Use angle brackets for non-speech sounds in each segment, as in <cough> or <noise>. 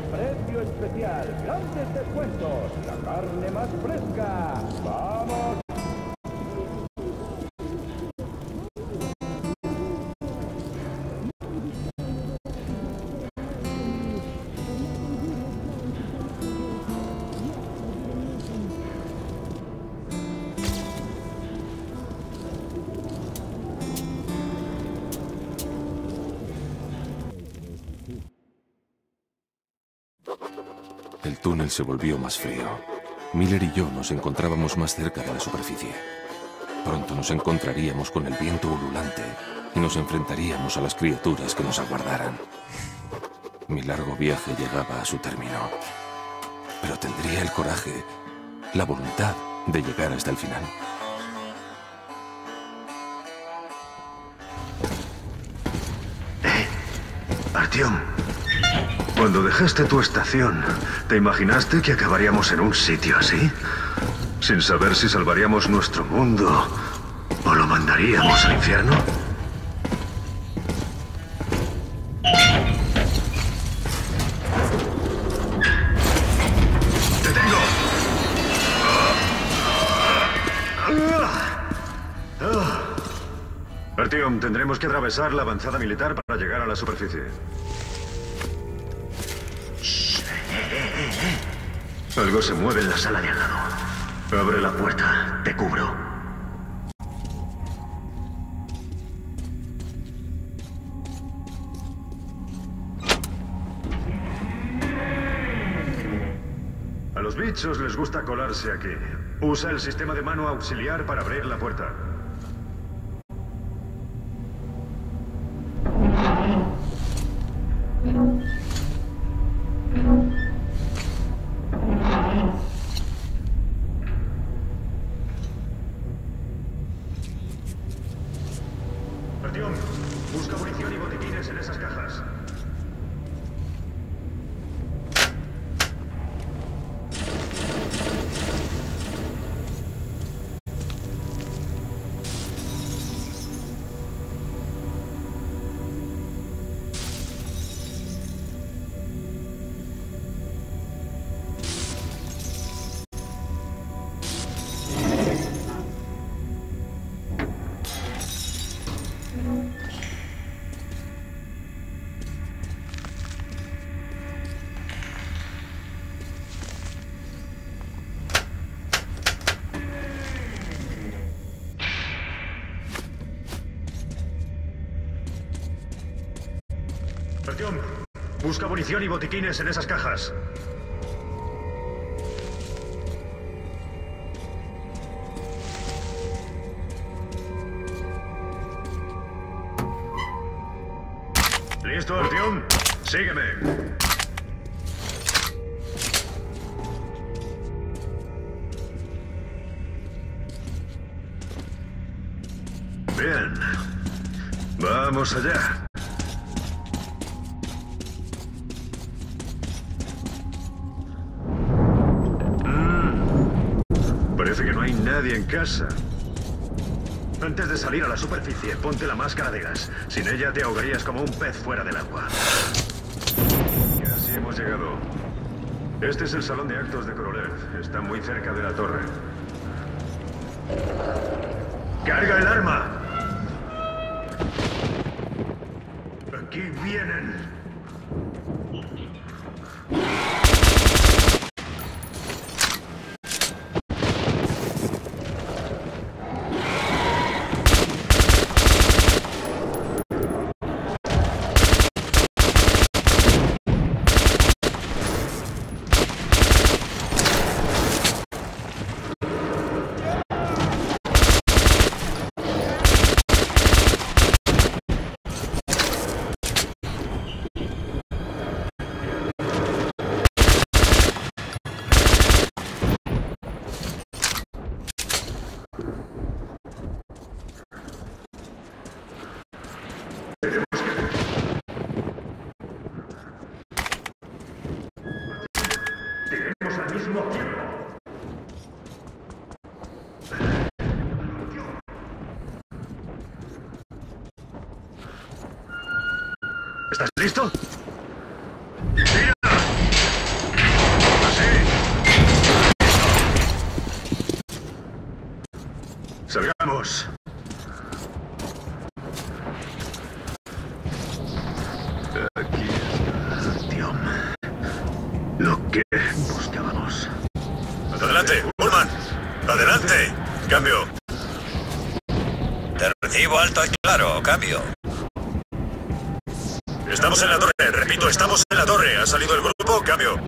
precio especial. Grandes descuentos. La carne más fresca. ¡Vamos! Túnel se volvió más frío. Miller y yo nos encontrábamos más cerca de la superficie. Pronto nos encontraríamos con el viento ululante y nos enfrentaríamos a las criaturas que nos aguardaran. Mi largo viaje llegaba a su término. Pero tendría el coraje, la voluntad de llegar hasta el final. Artyom, cuando dejaste tu estación, ¿te imaginaste que acabaríamos en un sitio así? Sin saber si salvaríamos nuestro mundo o lo mandaríamos al infierno. ¡Te tengo! Artyom, tendremos que atravesar la avanzada militar para llegar a la superficie. Algo se mueve en la sala de al lado. Abre la puerta, te cubro. A los bichos les gusta colarse aquí. Usa el sistema de mano auxiliar para abrir la puerta. Busca munición y botiquines en esas cajas. ¿Listo, Artyom? Sígueme. Bien. Vamos allá. Hay nadie en casa. Antes de salir a la superficie, ponte la máscara de gas. Sin ella te ahogarías como un pez fuera del agua. Y así hemos llegado. Este es el salón de actos de Korolev. Está muy cerca de la torre. ¡Carga el arma! Aquí vienen. ¿Estás listo? ¡Tira! ¡Así! ¡Salgamos! Aquí está, tío. Lo que Alto y claro, cambio. Estamos en la torre, repito, estamos en la torre. ¿Ha salido el grupo? Cambio.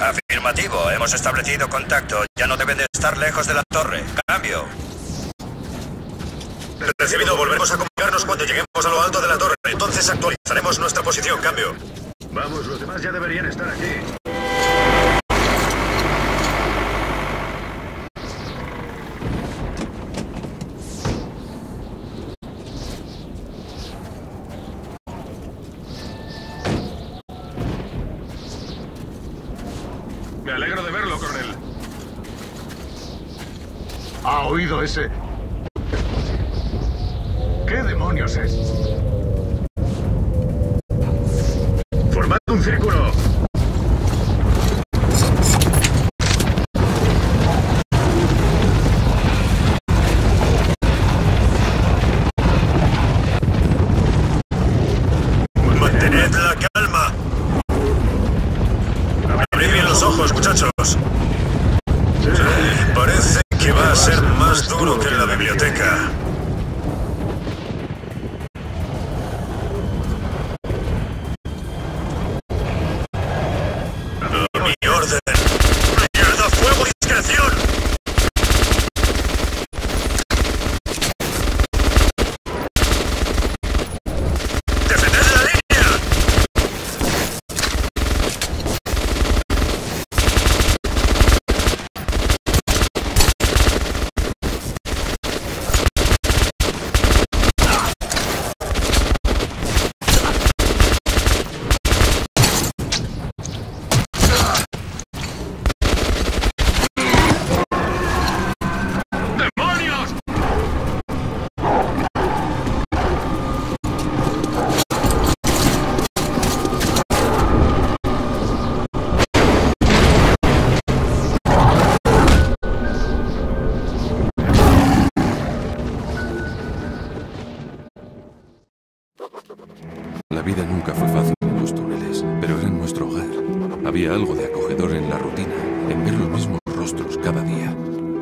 Afirmativo, hemos establecido contacto. Ya no deben de estar lejos de la torre. Cambio. Recibido, volveremos a comunicarnos cuando lleguemos a lo alto de la torre. Entonces actualizaremos nuestra posición. Cambio. Vamos, los demás ya deberían estar aquí. Me alegro de verlo, coronel. ¿Ha oído ese? ¿Qué demonios es? Formad un círculo.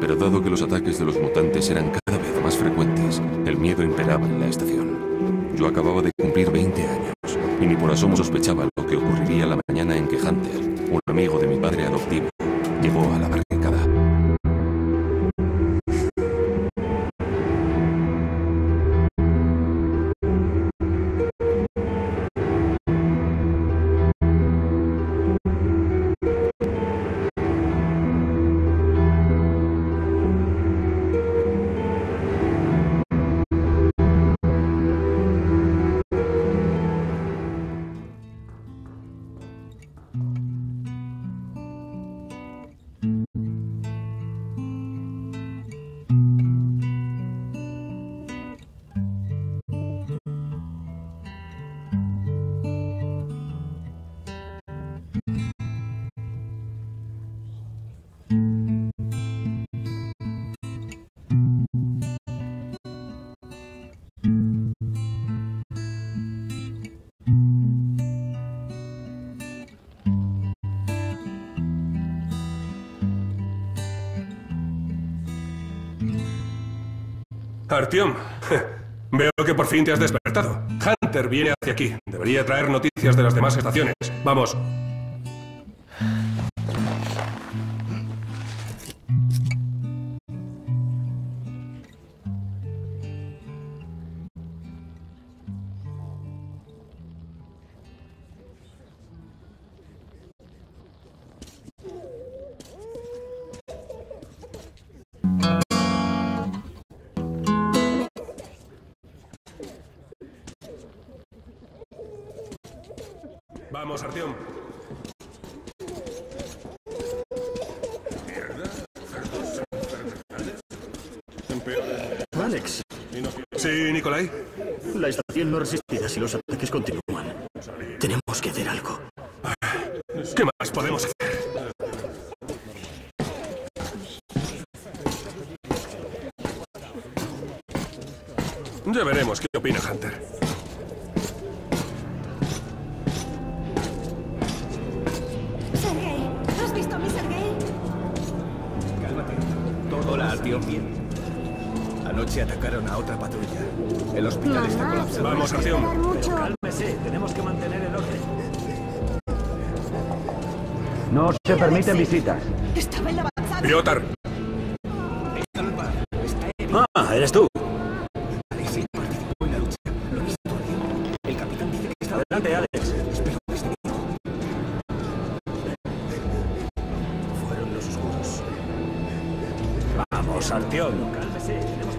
Pero dado que los ataques de los mutantes eran cada vez más frecuentes, el miedo imperaba en la estación. Yo acababa de cumplir 20 años y ni por asomo sospechaba lo que ocurriría la mañana en que Hunter, un amigo de Artyom, <laughs> veo que por fin te has despertado. Hunter viene hacia aquí. Debería traer noticias de las demás estaciones. Vamos. Vamos. Alex, Sí, Nikolai. la estación no resistirá si los ataques continúan. Tenemos que hacer algo. ¿Qué más podemos hacer? Ya veremos qué opina Hunter. Anoche atacaron a otra patrulla. El hospital está colapsado. Vamos, Artyom. Cálmese, tenemos que mantener el orden. No se permiten visitas. Estaba en la avanzada. Piotr, Ah, eres tú. Alexei participó en la lucha. Lo he visto a tiempo. El capitán dice que está Adelante, Alex. Espero que esté vivo. Fueron los oscuros. Vamos. Cálmese, tenemos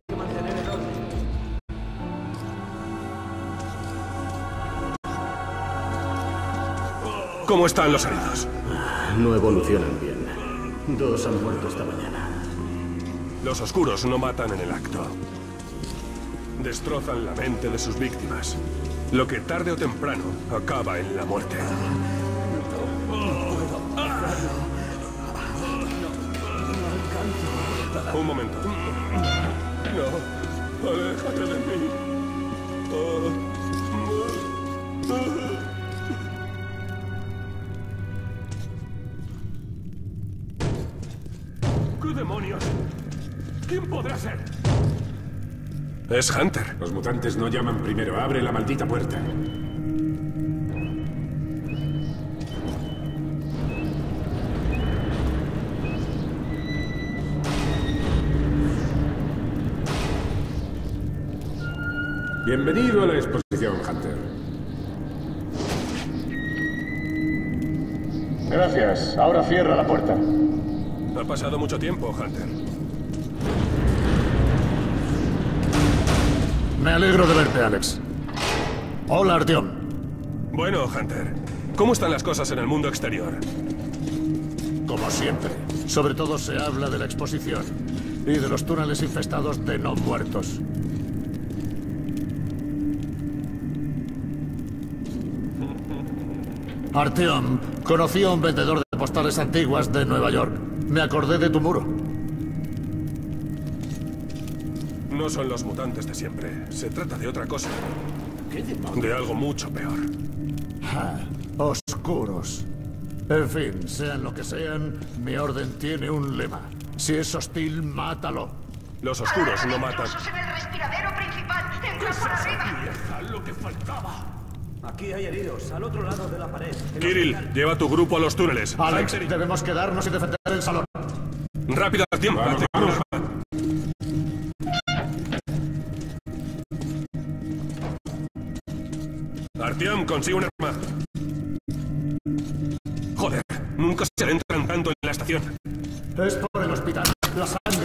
¿cómo están los heridos? No evolucionan bien. Dos han muerto esta mañana. Los oscuros no matan en el acto. Destrozan la mente de sus víctimas. Lo que tarde o temprano acaba en la muerte. Un momento. No, aléjate de mí. ¿Qué podrá ser? Es Hunter. Los mutantes no llaman primero. Abre la maldita puerta. Bienvenido a la exposición, Hunter. Gracias. Ahora cierra la puerta. Ha pasado mucho tiempo, Hunter. Me alegro de verte, Alex. Hola, Artyom. Bueno, Hunter, ¿cómo están las cosas en el mundo exterior? Como siempre. Sobre todo se habla de la exposición y de los túneles infestados de no muertos. Artyom, conocí a un vendedor de postales antiguas de Nueva York. Me acordé de tu muro. No son los mutantes de siempre. Se trata de otra cosa. De algo mucho peor. Oscuros. En fin, sean lo que sean, mi orden tiene un lema. Si es hostil, mátalo. Los oscuros no matan. en el respiradero principal. Entra por arriba. lo que faltaba! Aquí hay heridos, al otro lado de la pared. Kirill, hospital. lleva a tu grupo a los túneles. Alex, debemos quedarnos y defender el salón. Rápido. Vamos, vamos. Artyom, consigue un arma. Joder, nunca se adentran tanto en la estación. Es por el hospital. La sangre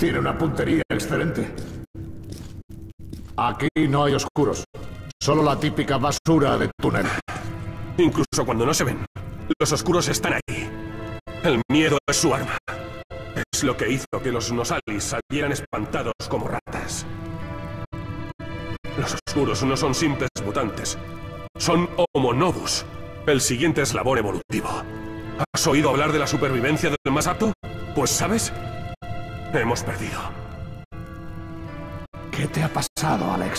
Tiene una puntería excelente. Aquí no hay oscuros. Solo la típica basura de túnel. Incluso cuando no se ven, los oscuros están ahí. El miedo es su arma. Es lo que hizo que los Nosalis salieran espantados como ratas. Los oscuros no son simples mutantes. Son Homo novus, el siguiente eslabón evolutivo. ¿Has oído hablar de la supervivencia del más apto? Pues, ¿sabes? Hemos perdido. ¿Qué te ha pasado, Alex?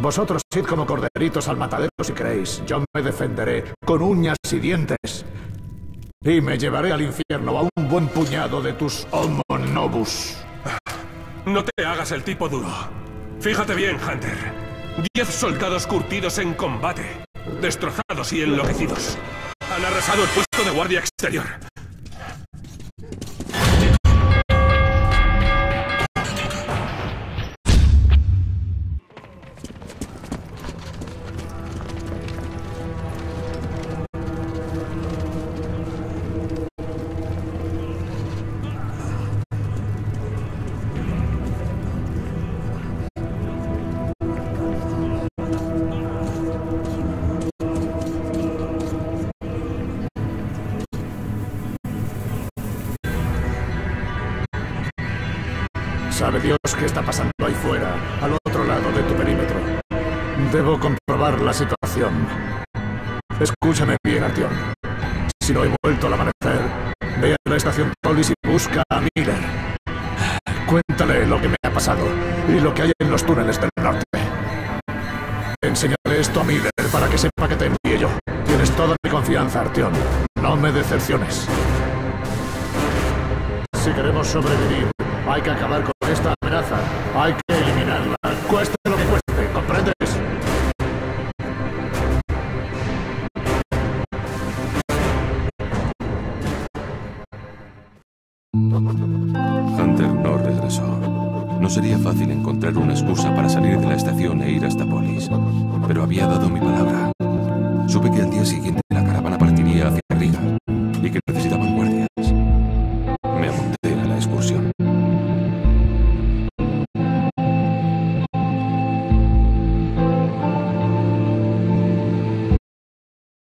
Vosotros id como corderitos al matadero si queréis. Yo me defenderé con uñas y dientes. Y me llevaré al infierno a un buen puñado de tus Homo Novus. No te hagas el tipo duro. Fíjate bien, Hunter. Diez soldados curtidos en combate, destrozados y enloquecidos. Han arrasado el puesto de guardia exterior. Está pasando ahí fuera, al otro lado de tu perímetro. Debo comprobar la situación. Escúchame bien, Artyom. Si no he vuelto al amanecer, ve a la estación Polis y busca a Miller. Cuéntale lo que me ha pasado y lo que hay en los túneles del norte. Enséñale esto a Miller para que sepa que te envíe yo. Tienes toda mi confianza, Artyom. No me decepciones. Si queremos sobrevivir, hay que acabar con esta amenaza. Hay que eliminarla. Cueste lo que cueste, ¿comprendes? Hunter no regresó. No sería fácil encontrar una excusa para salir de la estación e ir hasta Polis, pero había dado mi palabra. Supe que al día siguiente